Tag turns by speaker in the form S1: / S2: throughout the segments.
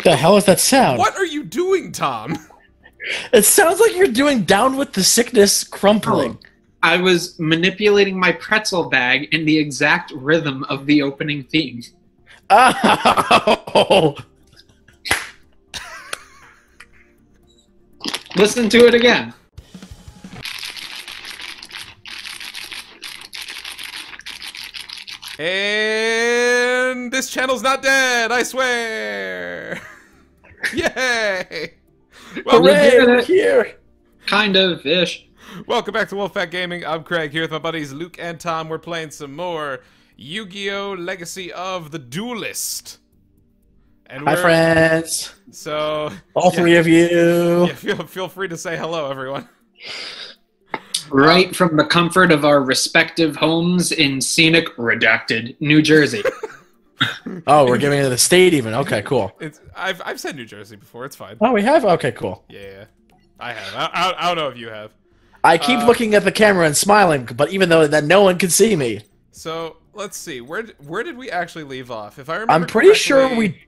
S1: What the hell is that sound?
S2: What are you doing, Tom?
S1: It sounds like you're doing down with the sickness crumpling.
S3: Oh, I was manipulating my pretzel bag in the exact rhythm of the opening theme.
S1: Oh.
S3: Listen to it again.
S2: And this channel's not dead, I swear. Yay! Well,
S3: we
S1: Hooray,
S3: did
S1: we're
S3: it.
S1: here.
S3: Kind of ish.
S2: welcome back to Wolfepack Gaming. I'm Craig here with my buddies Luke and Tom. We're playing some more Yu-Gi-Oh! Legacy of the Duelist. And
S1: Hi, friends.
S2: so
S1: All
S2: Yeah.
S1: three of you.
S2: yeah, feel feel free to say hello, everyone.
S3: Right from the comfort of our respective homes in scenic, redacted New Jersey.
S1: Oh, we're giving it to the state even. Okay, cool.
S2: It's I've I've said New Jersey before. It's fine.
S1: Oh, we have? Okay, cool.
S2: Yeah, I have. I, I, I don't know if you have.
S1: I keep
S2: Uh,
S1: looking at the camera and smiling, but even though that no one can see me,
S2: So let's see. Where where did we actually leave off? If I remember,
S1: I'm pretty sure we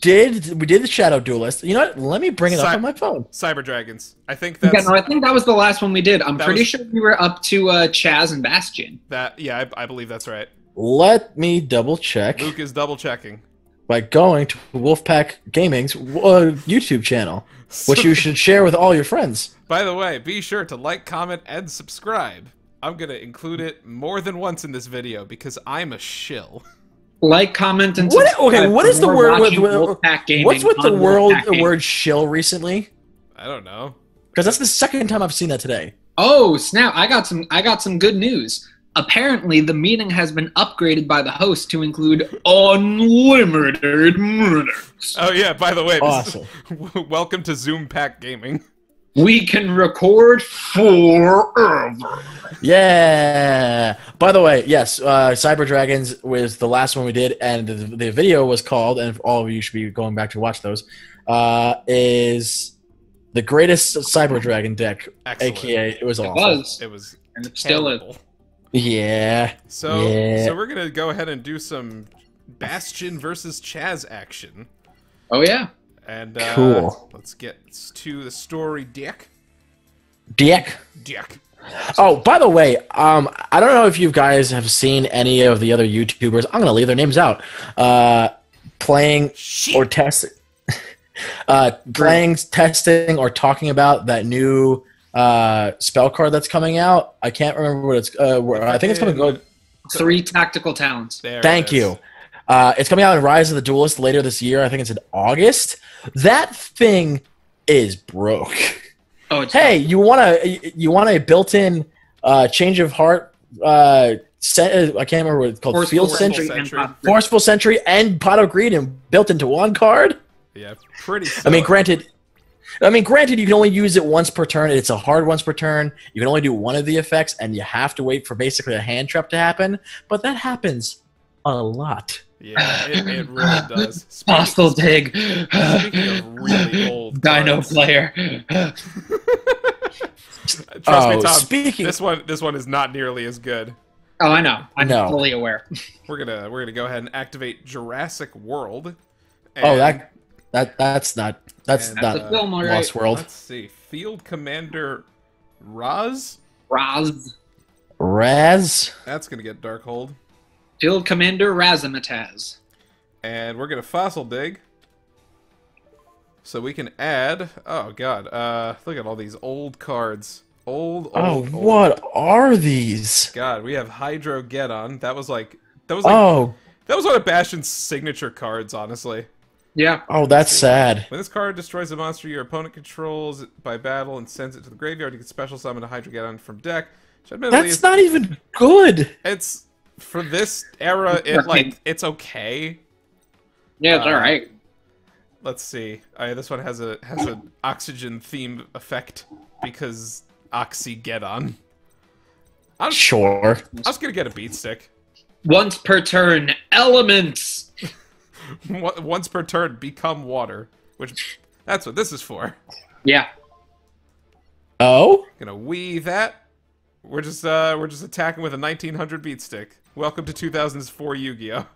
S1: did. We did the Shadow Duelist. You know what? Let me bring it
S2: Cy-
S1: up on my phone.
S2: Cyber Dragons. I think
S3: yeah, no, I think that was the last one we did. I'm pretty
S2: was-
S3: sure we were up to uh, Chaz and Bastion.
S2: that. Yeah, I, I believe that's right.
S1: Let me double check
S2: Luke is double checking.
S1: by going to Wolfepack Gaming's uh, YouTube channel, which you should share with all your friends.
S2: By the way, be sure to like, comment, and subscribe. I'm gonna include it more than once in this video because I'm a shill.
S3: Like, comment, and
S1: What-
S3: subscribe
S1: okay, what
S3: for
S1: is the word with-
S3: Wolfepack Gaming
S1: What's with the world the word shill recently?
S2: I don't know.
S1: Because that's the second time I've seen that today.
S3: Oh snap! I got some. I got some good news. Apparently, the meeting has been upgraded by the host to include unlimited minutes.
S2: Oh yeah. By the way,
S1: Awesome.
S2: is- welcome to Zoom Pack Gaming.
S3: We can record forever.
S1: Yeah. By the way, yes, uh, Cyber Dragons was the last one we did, and the, the video was called, and all of you should be going back to watch those. Uh, is the greatest Cyber Dragon deck,
S2: Excellent.
S1: aka it was
S3: It
S1: awesome.
S3: was,
S2: It was
S3: and it still is.
S2: Terrible.
S1: Yeah.
S2: So
S1: Yeah.
S2: so we're gonna go ahead and do some Bastion versus Chaz action.
S3: Oh yeah.
S2: And uh,
S1: Cool.
S2: let's get to the story Dick.
S1: Dick.
S2: Dick.
S1: Oh, by the way, um, I don't know if you guys have seen any of the other YouTubers. I'm gonna leave their names out. Uh, playing
S2: Shit.
S1: or testing, uh, playing, testing, or talking about that new uh, spell card that's coming out. I can't remember what it's. Uh, where- I think it's coming. Go,
S3: Three tactical talents.
S2: There
S1: thank you. Uh, it's coming out in Rise of the Duelist later this year. I think it's in August. That thing is broke.
S3: Oh, it's
S1: hey, you want a you want a built-in uh, change of heart? Uh, se- I can't remember what it's called.
S3: Forceful
S1: Field
S2: Sentry.
S1: Sentry,
S3: and Pot-
S1: Forceful Sentry, and Pot of Greed, and built into one card.
S2: Yeah, pretty.
S1: I mean, granted, I mean, granted, you can only use it once per turn. It's a hard once per turn. You can only do one of the effects, and you have to wait for basically a hand trap to happen. But that happens a lot.
S2: Yeah, it, it really does. Speaking,
S3: Fossil dig.
S2: speaking of really old
S3: Dino
S2: cards,
S3: player.
S2: Trust me,
S1: Oh,
S2: Tom.
S1: speaking-
S2: This one, this one is not nearly as good.
S3: Oh, I know. I'm
S1: No.
S3: fully aware.
S2: We're gonna, we're gonna go ahead and activate Jurassic World.
S1: Oh, that that that's not that's
S2: And,
S1: not
S3: That's a film, all right.
S1: Lost World.
S2: Let's see. Field Commander Raz.
S3: Raz.
S1: Raz.
S2: That's gonna get Darkhold.
S3: Field Commander Razamataz.
S2: And we're gonna fossil dig. So we can add oh god, uh look at all these old cards. Old, old,
S1: Oh,
S2: old.
S1: what are these?
S2: God, we have Hydrogeddon. That was like that was like
S1: Oh,
S2: that was one of Bastion's signature cards, honestly.
S3: Yeah.
S1: oh, that's sad.
S2: When this card destroys a monster your opponent controls by battle and sends it to the graveyard, you can special summon a Hydrogeddon from deck. Which
S1: That's
S2: is-
S1: not even good.
S2: it's for this era it like it's okay.
S3: Yeah, it's
S2: Uh,
S3: alright.
S2: Let's see. Uh, this one has a has an oxygen theme effect because Oxygeddon. I'm
S1: Sure.
S2: I was gonna get a beat stick.
S3: Once per turn, elements.
S2: One- Once per turn, become water. Which that's what this is for.
S3: Yeah.
S1: Oh,
S2: Gonna wee that. We're just uh we're just attacking with a 1900 beat stick. Welcome to 2004 Yu-Gi-Oh.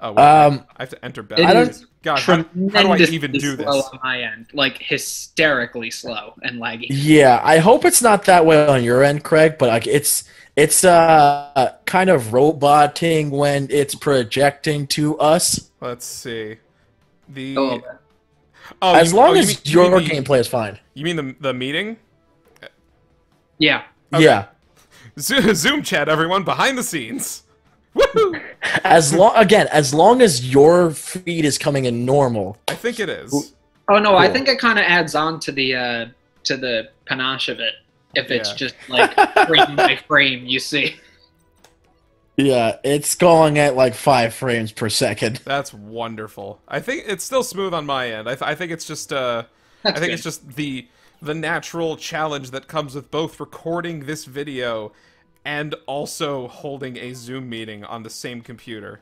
S2: Oh, wait,
S1: Um,
S2: I have to enter
S3: It
S2: back.
S3: is
S2: God, how, how do I even do
S3: slow
S2: this?
S3: on my end, like hysterically slow and laggy.
S1: Mm.
S3: my end, like hysterically slow and laggy.
S1: Yeah, I hope it's not that way on your end, Craig. But like, it's it's uh kind of roboting when it's projecting to us.
S2: Let's see. The
S3: Oh,
S2: oh,
S1: as
S2: you-
S1: long
S2: oh, you
S1: as
S2: mean- you
S1: your
S2: mean the-
S1: gameplay is fine.
S2: You mean the the meeting?
S3: yeah.
S2: Okay.
S1: Yeah,
S2: Zoom chat, everyone, behind the scenes. Woohoo!
S1: as long again, as long as your feed is coming in normal.
S2: I think it is.
S3: Oh no, I think it kind of adds on to the uh to the panache of it if it's
S2: Yeah.
S3: just like frame by frame. You see.
S1: Yeah, it's going at like five frames per second.
S2: That's wonderful. I think it's still smooth on my end. I, th- I think it's just uh,
S3: That's
S2: I think
S3: good.
S2: it's just the the natural challenge that comes with both recording this video and also holding a Zoom meeting on the same computer.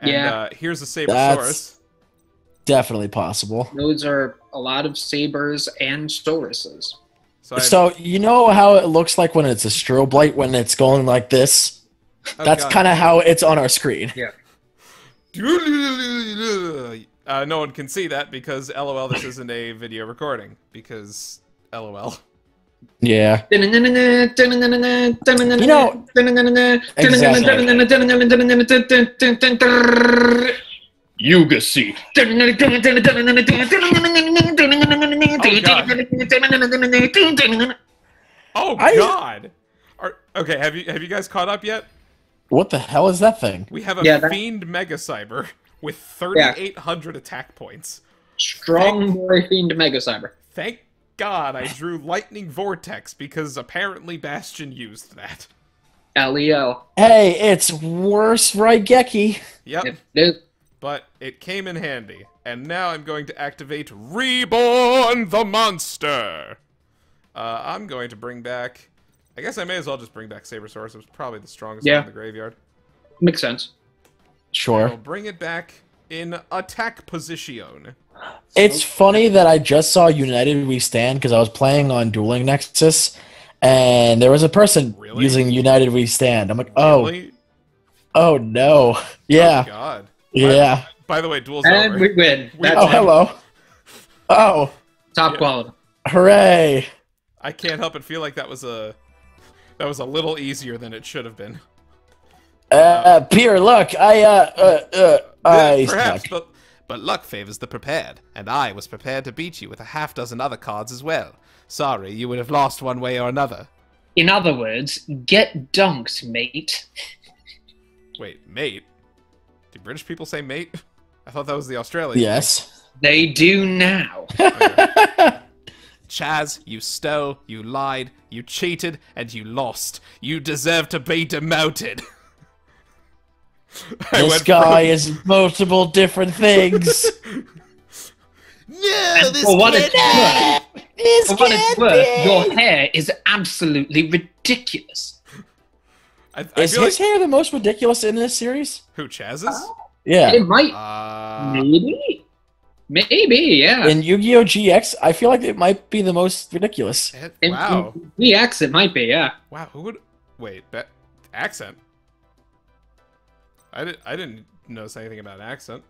S2: And
S3: Yeah.
S2: uh, here's a Sabersaurus.
S1: That's- Definitely possible.
S3: Those are a lot of sabers and sauruses.
S2: So,
S1: So you know how it looks like when it's a strobe light when it's going like this.
S2: oh
S1: That's kind of how it's on our screen.
S2: Uh, no one can see that because LOL, this isn't a video recording. Because LOL.
S1: Yeah.
S3: You
S1: know-
S3: Yugasy.
S2: Oh
S1: I-
S2: God! Are, okay, have you have you guys caught up yet?
S1: What the hell is that thing?
S2: We have a
S3: Yeah, that-
S2: fiend megacyber with 3,800 attack points.
S3: Strong boy fiend megacyber.
S2: Thank God I drew lightning vortex because apparently Bastion used that.
S3: LEO.
S1: Hey, it's worse right, Raigeki.
S2: Yep,
S3: It is.
S2: but it came in handy. And now I'm going to activate Reborn the Monster. Uh, I'm going to bring back. I guess I may as well just bring back Sabersaurus. It was probably the strongest
S3: Yeah.
S2: one in the graveyard.
S3: Makes sense.
S2: I'll
S1: Sure.
S2: bring it back in attack position.
S1: It's funny that I just saw United We Stand because I was playing on Dueling Nexus, and there was a person
S2: Really?
S1: using United We Stand. I'm like, oh,
S2: Really?
S1: oh no,
S2: Oh,
S1: yeah,
S2: God.
S1: yeah.
S2: By the way, duel's
S3: And
S2: over.
S3: we win.
S2: We-
S1: Oh,
S3: it.
S1: hello. Oh,
S3: top
S2: Yeah.
S3: quality.
S1: hooray!
S2: I can't help but feel like that was a that was a little easier than it should have been.
S1: Uh, Pierre, look, I uh, uh, uh, I
S2: Perhaps,
S1: suck.
S2: but but luck favors the prepared, and I was prepared to beat you with a half dozen other cards as well. Sorry, you would have lost one way or another.
S3: In other words, get dunked, mate.
S2: Wait, mate? Do British people say mate? I thought that was the Australian.
S1: Yes.
S3: They do now.
S2: Chaz, you stole, you lied, you cheated, and you lost. You deserve to be demoted. I
S1: This guy
S2: from-
S1: is multiple different things.
S2: No,
S3: And for what it's worth,
S1: this
S3: for what it's worth,
S1: be.
S3: your hair is absolutely ridiculous.
S2: I, I
S1: Is
S2: feel
S1: his
S2: like
S1: hair the most ridiculous in this series?
S2: who Chaz's?
S1: Yeah.
S3: It might,
S2: Uh,
S3: maybe, maybe, yeah.
S1: In Yu-Gi-Oh! GX, I feel like it might be the most ridiculous.
S2: it- wow,
S3: in EX, it might be, yeah.
S2: wow. Who would wait? That accent. I didn't. I didn't notice anything about an accent.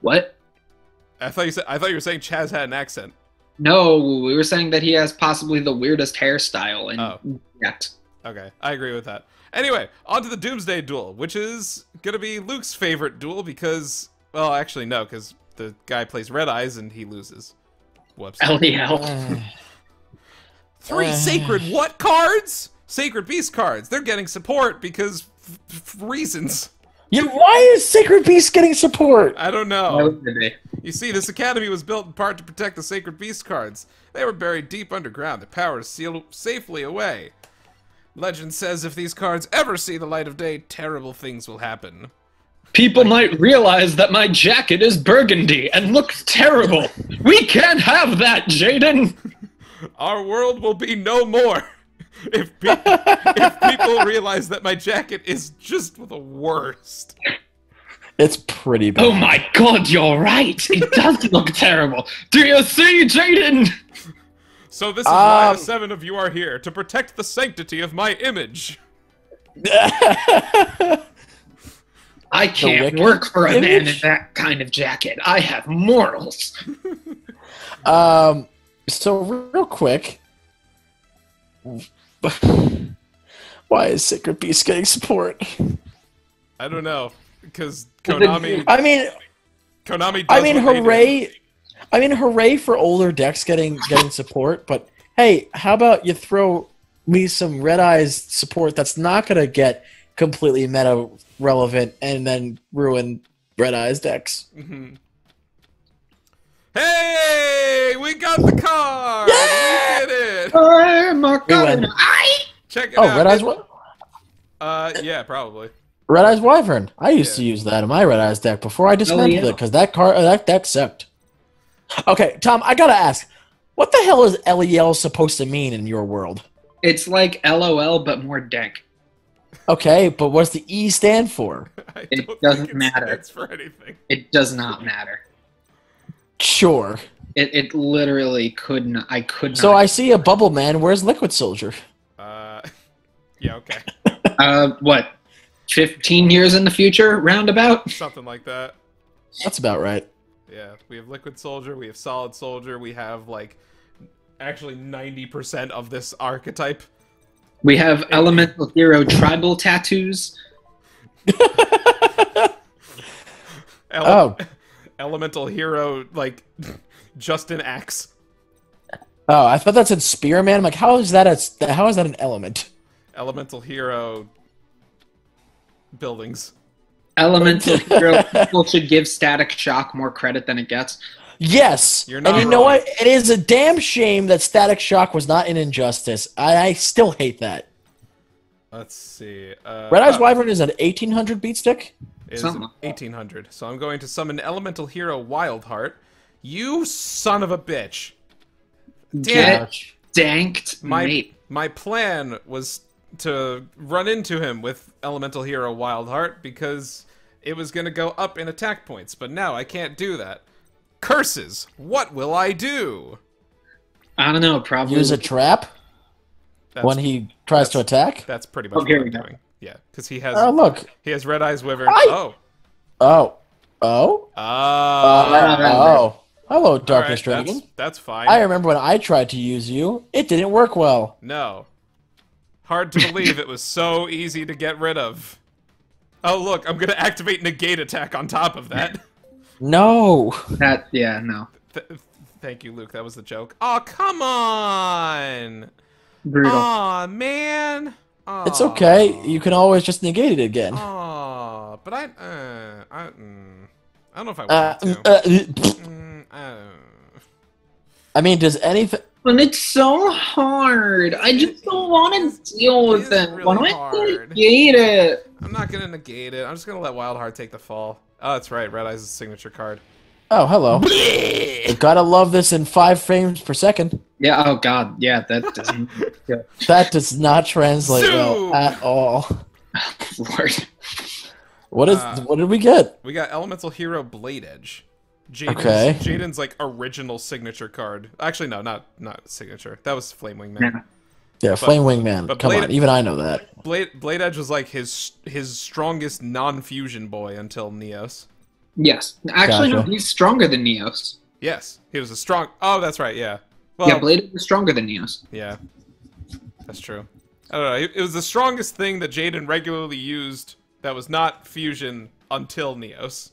S3: What?
S2: I thought you said. I thought you were saying Chaz had an accent.
S3: No, we were saying that he has possibly the weirdest hairstyle in
S2: Oh.
S3: yet.
S2: Okay, I agree with that. Anyway, on to the Doomsday duel, which is gonna be Luke's favorite duel because, well, actually no, because the guy plays Red Eyes and he loses. Whoops.
S3: LDL.
S2: Three sacred what cards? Sacred Beast cards. They're getting support because f- f- reasons.
S1: You, why is Sacred Beast getting support?
S2: I don't know. You see, this academy was built in part to protect the Sacred Beast cards. They were buried deep underground, their power is sealed safely away. Legend says if these cards ever see the light of day, terrible things will happen.
S3: People might realize that my jacket is burgundy and looks terrible. We can't have that, Jaden.
S2: Our world will be no more if, pe- if people realize that my jacket is just the worst.
S1: It's pretty bad.
S3: Oh my god, you're right. It does look terrible. Do you see, Jaden?
S2: So this is why
S1: Um,
S2: the seven of you are here to protect the sanctity of my image.
S3: I can't work for a man in that kind of jacket. I have morals.
S1: Um, so real quick, why is Sacred Beast getting support?
S2: I don't know because Konami
S1: I mean,
S2: Konami. Does
S1: I mean,
S2: what they do.
S1: hooray! I mean, hooray for older decks getting getting support. But hey, how about you throw me some Red Eyes support that's not gonna get completely meta relevant and then ruin Red Eyes decks?
S2: Mhm. Hey, we got the card.
S1: Yeah!
S2: We did it.
S3: Oh, my
S1: We win.
S3: I-
S2: Check it
S1: Oh,
S2: out.
S1: Red Eyes,
S2: It-
S1: Wi-
S2: Uh, yeah, probably.
S1: Red Eyes Wyvern. I used to use that in my Red Eyes deck before I dismantled
S3: yeah.
S1: it because that card uh, that deck sucked. Okay, Tom, I gotta ask, what the hell is LEL supposed to mean in your world?
S3: It's like LOL, but more dank.
S1: Okay, but what's the E stand for?
S3: It doesn't
S2: it
S3: matter.
S2: stands for anything.
S3: It does not matter.
S1: Sure.
S3: It, it literally could not. I could not.
S1: So I see a bubble man. Where's Liquid Soldier?
S2: Uh, yeah, okay,
S3: Uh, what? 15 years in the future, roundabout?
S2: something like that.
S1: That's about right.
S2: Yeah, we have Liquid Soldier, we have Solid Soldier, we have like actually ninety percent of this archetype.
S3: We have elemental hero tribal tattoos.
S2: Ele-
S1: Oh.
S2: Elemental hero like Justin Axe.
S1: Oh, I thought that said Spearman. I'm like, how is that a how is that an element?
S2: Elemental hero buildings.
S3: Elemental hero people should give Static Shock more credit than it gets.
S1: Yes.
S2: You're not
S1: and
S2: not
S1: you know what? It is a damn shame that Static Shock was not in Injustice. I, I still hate that.
S2: Let's see. Uh,
S1: Red Eyes
S2: oh,
S1: Wyvern is an 1800 beat stick.
S2: Is
S3: Something
S2: 1800. So I'm going to summon Elemental Hero Wildheart. You son of a bitch. Damn
S3: Get danked,
S2: my
S3: mate.
S2: my plan was to run into him with Elemental Hero Wildheart because it was going to go up in attack points, but now I can't do that. Curses! What will I do?
S3: I don't know. Probably
S1: Use a trap
S2: That's,
S1: when he tries to attack.
S2: that's pretty
S3: Oh,
S2: much
S3: here
S2: what I'm
S3: go.
S2: doing. Yeah, because he has
S1: Oh, look.
S2: he has Red Eyes Wyvern.
S1: Hi.
S2: Oh,
S1: Oh. Oh. Ah.
S2: Uh, oh,
S1: oh. Hello, Darkness
S2: right,
S1: Dragon.
S2: that's, that's fine.
S1: I remember when I tried to use you, it didn't work well.
S2: No. Hard to believe it was so easy to get rid of. Oh, look, I'm going to activate Negate Attack on top of that.
S1: No.
S3: that. Yeah, no.
S2: Th- thank you, Luke. That was the joke. Oh, come on!
S3: Brutal.
S2: Aw, man! Aw.
S1: It's okay. You can always just negate it again.
S2: Aw, but I, uh, I, mm, I don't know if I
S1: Uh,
S2: want to.
S1: uh,
S2: Mm, uh,
S1: I mean, does anything?
S3: But it's so hard. I just don't want to deal with it.
S2: really
S3: Why do I
S2: hard.
S3: hate it?
S2: I'm not gonna negate it. I'm just gonna let Wildheart take the fall. Oh, that's right. Red Eyes' signature card.
S1: Oh, hello. Gotta love this in five frames per second.
S3: Yeah. Oh God. Yeah. That doesn't. yeah.
S1: That does not translate well at all.
S3: Lord.
S1: What is?
S2: Uh,
S1: what did we get?
S2: We got Elemental Hero Bladedge. Jaden's,
S1: Okay.
S2: Jaden's like original signature card. Actually, no, not not signature. That was Flame Wingman.
S3: Yeah.
S1: Yeah, Flame Wingman.
S2: but
S1: Come
S2: Blade-
S1: on, even I know that.
S2: Blade Bladedge was like his his strongest non-fusion boy until Neos.
S3: Yes. Actually, no. He's stronger than Neos.
S2: Yes, he was a strong. Oh, that's right. Yeah. Well,
S3: yeah. Blade is stronger than Neos.
S2: yeah, that's true. I don't know. It, it was the strongest thing that Jaden regularly used that was not fusion until Neos.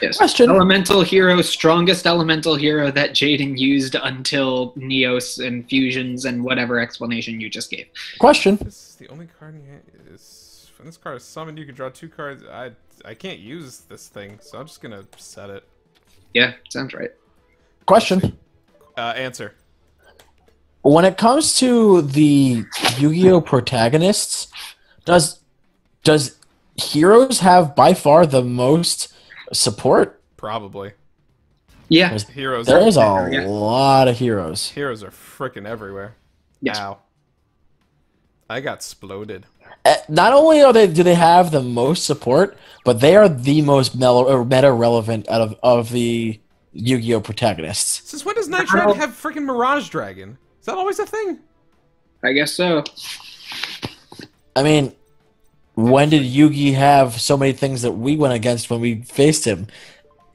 S3: Yes.
S1: Question.
S3: Elemental hero, strongest elemental hero that Jaden used until Neos and fusions and whatever explanation you just gave.
S1: Question.
S2: This is the only card in here is when this card is summoned, you can draw two cards. I I can't use this thing, so I'm just gonna set it.
S3: Yeah, sounds right.
S1: Question.
S2: Uh, answer.
S1: When it comes to the Yu-Gi-Oh protagonists, does does Heroes have by far the most support?
S2: Probably.
S3: Yeah.
S1: There's-
S2: Heroes.
S1: There is a
S3: Yeah.
S1: lot of heroes.
S2: Heroes are freaking everywhere.
S3: Yes.
S2: Ow. I got exploded.
S1: Uh, Not only are they do they have the most support, but they are the most mellow or meta relevant out of of the Yu-Gi-Oh protagonists.
S2: Since when does Night Red have freaking Mirage Dragon? Is that always a thing?
S3: I guess so.
S1: I mean, When did Yugi have so many things that we went against when we faced him?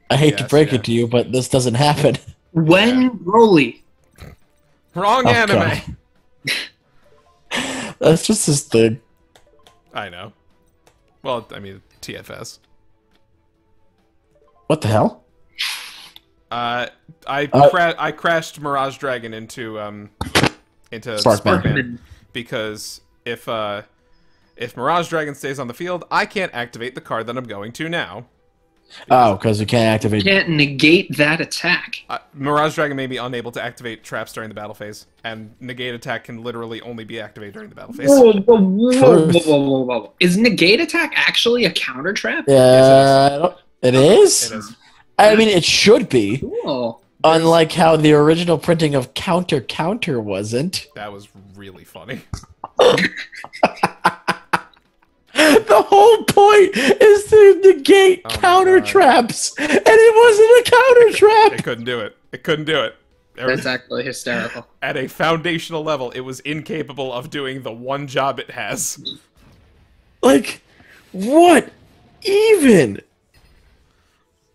S1: I hate to break
S2: yeah.
S1: it to you, but this doesn't happen.
S3: When Broly.
S2: Wrong
S1: Oh,
S2: anime.
S1: That's just his thing.
S2: I know. Well, I mean TFS.
S1: What the hell?
S2: Uh, I
S1: Uh,
S2: cra- I crashed Mirage Dragon into um into
S1: Sparkman.
S2: Sparkman because if uh if Mirage Dragon stays on the field, I can't activate the card that I'm going to now.
S1: Oh, because you can't activate.
S3: Can't negate that attack.
S2: Uh, Mirage Dragon may be unable to activate traps during the battle phase, and negate attack can literally only be activated during the battle phase.
S3: Whoa, whoa, whoa, whoa,
S1: First.
S3: whoa, whoa, whoa. Is negate attack actually a counter trap?
S1: Yeah, I don't- it is.
S2: It is.
S1: I mean, it should be.
S3: Cool.
S1: Unlike how the original printing of Counter Counter wasn't.
S2: That was really funny.
S1: The whole point is to negate
S2: Oh
S1: counter traps, and it wasn't a counter trap.
S2: It couldn't do it. It couldn't do it. There was-
S3: That's actually hysterical.
S2: At a foundational level, it was incapable of doing the one job it has.
S1: Like, what even?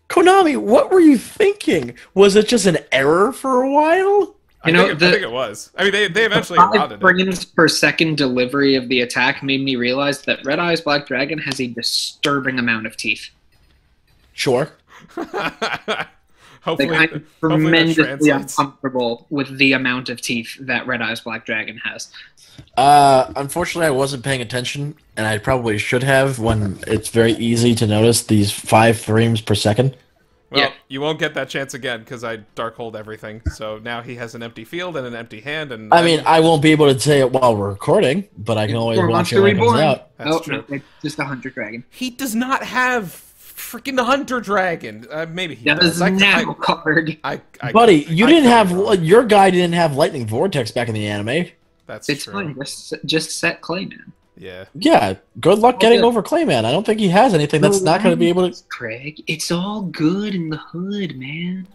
S1: Konami, what were you thinking? Was it just an error for a while?
S2: I,
S3: You know,
S2: think, it,
S3: the-
S2: I think it was. I mean, they, they eventually
S3: Five
S2: allowed it.
S3: frames per second delivery of the attack made me realize that Red Eyes Black Dragon has a disturbing amount of teeth.
S1: Sure.
S2: hopefully,
S3: Like I'm tremendously
S2: translates.
S3: uncomfortable with the amount of teeth that Red Eyes Black Dragon has.
S1: Uh, unfortunately, I wasn't paying attention, and I probably should have when it's very easy to notice these five frames per second.
S2: Well,
S3: Yeah.
S2: you won't get that chance again because I dark hold everything. So now he has an empty field and an empty hand, and
S1: I mean, I won't be able to say it while we're recording, but I can always watch
S3: Monster
S1: it when it comes
S3: Reborn.
S1: out.
S2: That's
S3: oh,
S2: true.
S3: no, just a Hunter Dragon.
S2: he does not have freaking hunter dragon. Uh, maybe he
S3: That
S2: does.
S3: is
S2: I,
S3: now
S2: I,
S3: card.
S2: I, I,
S1: Buddy, you
S2: I
S1: didn't have
S2: wrong.
S1: your guy didn't have lightning vortex back in the anime.
S2: That's
S3: It's
S2: true.
S3: fine. Just, just set Clayman.
S2: Yeah.
S1: Yeah, good luck getting
S3: Okay.
S1: over Clayman. I don't think he has anything that's not going to be able to.
S3: Craig, it's all good in the hood, man.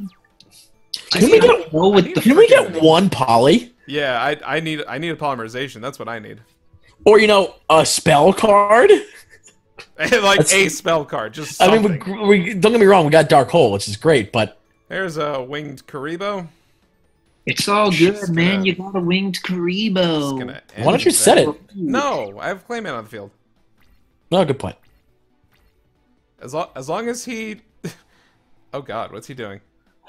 S1: Can we get-
S3: go with the
S1: Can we get one poly,
S2: Yeah, I, I need I need a polymerization. That's what I need.
S1: or you know, a spell card?
S2: like
S1: That's-
S2: a spell card. Just
S1: I mean, we, we don't get me wrong. We got Dark Hole, which is great, but
S2: There's a winged Kuriboh.
S3: It's all
S2: Just
S3: good, man.
S2: gonna-
S3: You got a winged
S2: Just
S3: Kuriboh.
S2: gonna
S1: why don't
S2: end
S1: you set
S2: that.
S1: it?
S2: No, I have Clayman on the field.
S1: No, good point.
S2: As long as long as he. oh God, what's he doing?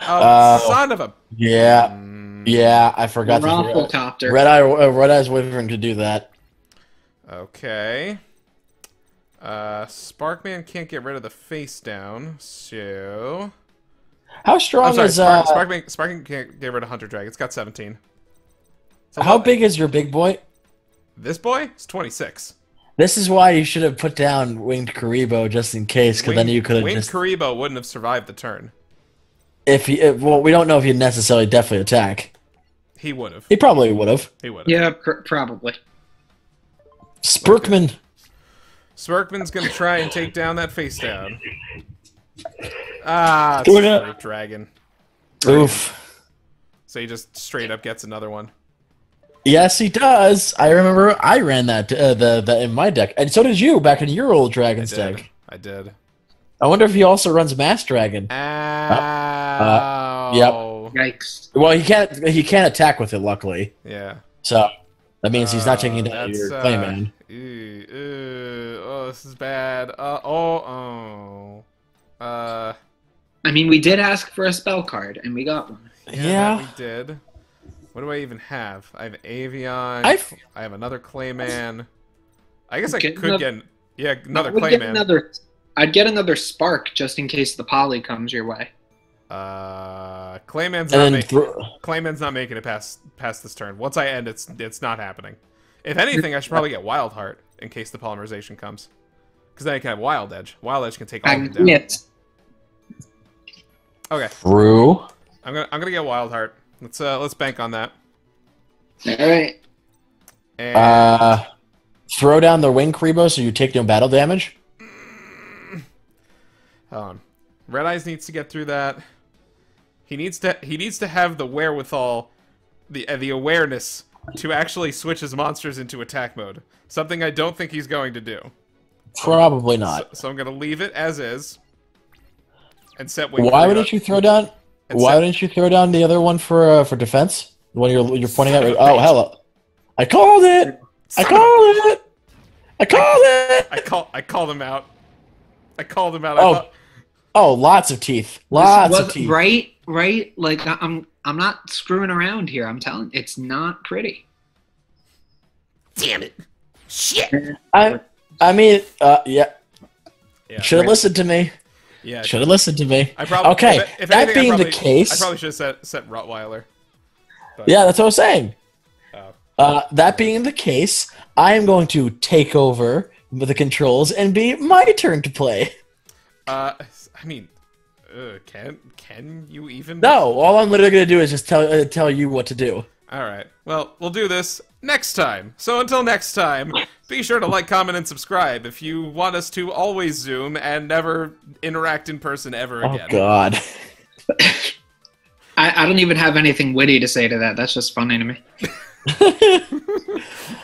S2: Oh,
S1: Uh,
S2: son of a.
S1: Yeah,
S2: Mm,
S1: yeah, I forgot to.
S3: Rafflecopter.
S1: Red Eye, uh, Red Eye's Wyvern to do that.
S2: Okay. Uh, Sparkman can't get rid of the face down, so.
S1: How strong
S2: I'm sorry,
S1: is uh?
S2: Spark, Sparkman, Sparkman can't get rid of Hunter Drag. It's got 17. It's a
S1: how big is your big boy?
S2: This boy is 26.
S1: This is why you should have put down Winged Kuriboh just in case, because then you could have
S2: Winged
S1: just.
S2: Kuriboh wouldn't have survived the turn.
S1: If he, if, well, we don't know if he'd necessarily definitely attack.
S2: He would have.
S1: He probably would have.
S2: He would have.
S3: Yeah, pr- probably.
S1: Spurkman.
S2: Smirkman's gonna try and take down that face down. Ah, it's
S1: Do it.
S2: Fruit Dragon.
S1: Oof.
S2: So he just straight up gets another one.
S1: Yes, he does. I remember I ran that uh, the the in my deck, and so did you back in your old Dragon's
S2: did.
S1: deck.
S2: I did.
S1: I wonder if he also runs Mass Dragon.
S2: Ow.
S1: yep.
S3: Yikes.
S1: Well, he can't he can't attack with it, luckily.
S2: Yeah.
S1: So that means he's not taking
S2: Uh,
S1: down
S2: that's,
S1: your
S2: uh,
S1: Clayman.
S2: ew, ew, oh, this is bad. Uh, oh, oh. Uh,
S3: I mean, we did ask for a spell card, and we got one.
S2: yeah,
S1: Yeah.
S2: we did. What do I even have? I have Avian.
S1: I've-
S2: I have another Clayman. I guess I
S3: Get
S2: could
S3: another-
S2: get yeah another
S3: I would get
S2: Clayman.
S3: another. I'd get another spark just in case the poly comes your way.
S2: Uh, Clayman's not
S1: then thro-
S2: Clayman's not making it past past this turn. Once I end, it's it's not happening. If anything, I should probably get Wild Heart in case the polymerization comes, because then I can have Wildedge. Wild Edge can take all of
S3: I
S2: them down.
S3: get.
S2: Okay,
S1: True.
S2: I'm gonna I'm gonna get Wild Heart. Let's uh let's bank on that.
S3: All right.
S2: And
S1: Uh, throw down the Wing Kuriboh so you take no battle damage.
S2: hold on. Red Eyes needs to get through that. He needs to he needs to have the wherewithal, the uh, the awareness to actually switch his monsters into attack mode. Something I don't think he's going to do.
S1: Probably
S2: So,
S1: not.
S2: so I'm gonna leave it as is. And set wing.
S1: Why
S2: three
S1: wouldn't
S2: up.
S1: you throw down?
S2: And
S1: Why
S2: set-
S1: wouldn't you throw down the other one for uh, for defense? The one you're you're pointing at. Oh, hello! I called it. I
S2: Son of a-
S1: called it. I called it.
S2: I call. I called him out. I called him out. I
S1: Oh.
S2: thought,
S1: Oh, lots of teeth. Lots
S3: was-
S1: of teeth.
S3: Right, right. Like I- I'm, I'm not screwing around here. I'm telling. It's not pretty.
S2: damn it! Shit.
S1: I I mean, uh, yeah.
S2: Yeah.
S1: Should have listened to me.
S2: Yeah.
S1: Should have listened to me.
S2: I probably.
S1: Okay,
S2: if- if
S1: that
S2: anything,
S1: being the case-
S2: I probably should have set set Rottweiler. But,
S1: Yeah, that's what I was saying.
S2: Oh.
S1: Uh, that being the case, I am going to take over the controls and be my turn to play.
S2: Uh, I mean, uh, can can you even?
S1: No, all I'm literally going to do is just tell uh, tell you what to do.
S2: All right. Well, we'll do this next time. So until next time, be sure to like, comment, and subscribe if you want us to always zoom and never interact in person ever
S1: oh,
S2: again. Oh.
S1: God.
S3: I, I don't even have anything witty to say to that. That's just funny to me.